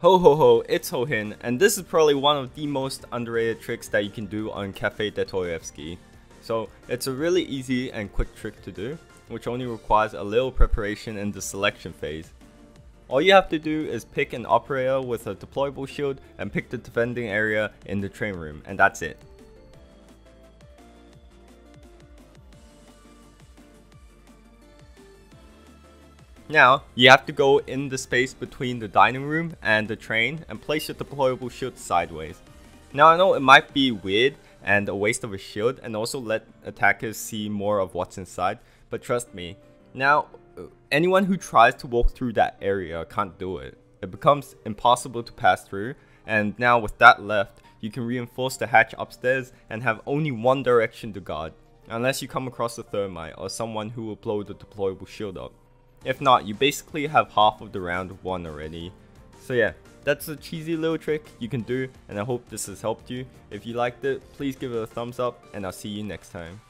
Ho ho ho, it's Hohin, and this is probably one of the most underrated tricks that you can do on Kafe Dostoyevsky. So it's a really easy and quick trick to do, which only requires a little preparation in the selection phase. All you have to do is pick an operator with a deployable shield and pick the defending area in the train room, and that's it. Now, you have to go in the space between the dining room and the train and place your deployable shield sideways. Now I know it might be weird and a waste of a shield and also let attackers see more of what's inside, but trust me, now anyone who tries to walk through that area can't do it. It becomes impossible to pass through and now with that left, you can reinforce the hatch upstairs and have only one direction to guard, unless you come across a thermite or someone who will blow the deployable shield up. If not, you basically have half of the round won already. So yeah, that's a cheesy little trick you can do and I hope this has helped you. If you liked it, please give it a thumbs up and I'll see you next time.